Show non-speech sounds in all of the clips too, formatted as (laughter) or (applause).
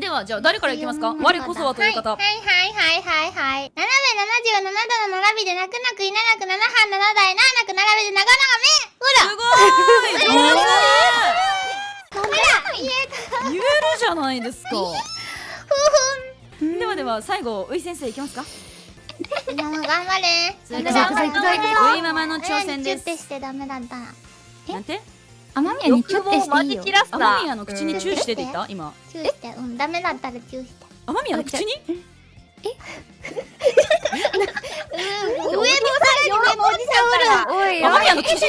ではじゃあ誰からいきますか？うん。我こそはという方、はいはいはいはいはい。斜め77度の並びで泣く泣くいななく7半7台ななく並べて長々すごーい。上目ほら言えるじゃないですか。ではでは最後うい先生いきますか？みんなも頑張れ。それ。ではういママの挑戦です。チュッてしてダメだったなんて？雨宮にチュッてしていいよ。切らす雨な宮の口にチューしてって言った？今。チューして。うんダメだったらチューして。雨宮の口に？(laughs) 上もさらに上もおじさんおるおい雨宮の口に？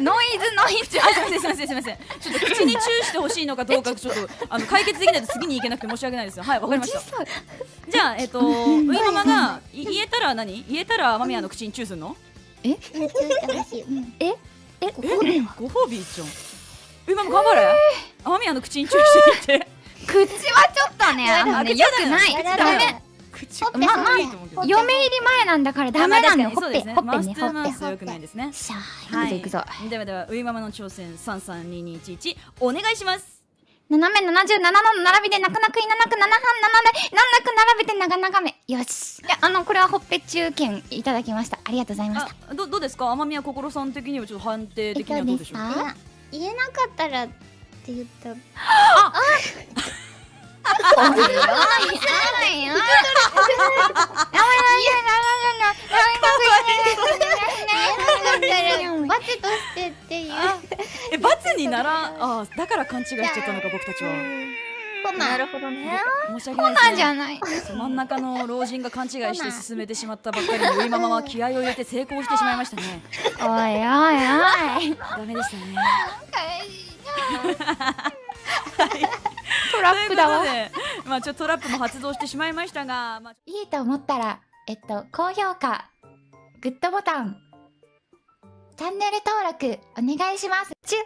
ノイズノイズ。あすいませんすいませんすいません。ちょっと口にチューしてほしいのかどうかちょっとあの解決できないと次に行けなくて申し訳ないですよ。はいわかりました。じゃあえっとういママがい言えたら何？言えたら雨宮の口にチューすんの？チューしてほしい。うん。え？えご褒美じゃんういママ頑張れ。雨宮の口にチューして。み (laughs) て口はちょっとねあのねよくない。ダメ口ほっぺまあまあ嫁入り前なんだからダメなのよほっそうですね。ぺほっぺねほっぺマウスよくないですね。しゃはー行くぞ行くぞ。ではではういママの挑戦三三二二一一。お願いします斜め77の並びで泣く泣くいななく7半7台なんなく並べて長々め。よし。いやあのこれはほっぺ中堅いただきました。ありがとうございました。あどどうですか？天宮心さん的にはちょっと判定え的にはどうでしょう？いや言えなかったらって言った。おいおいおいおいやめバツとしてっていう。え (laughs) 罰にならん？あだから勘違いしちゃったのか僕たちは。コナン。なるほどね。申し訳ないなですね。んじゃない。真ん中の老人が勘違いして進めてしまったばっかりにウイママは気合を入れて成功してしまいましたね。おいおい。おいダメでしたね。トラップだわ。まあちょっとトラップも発動してしまいましたが、まあ、いいと思ったらえっと高評価グッドボタンチャンネル登録お願いします。チュッ。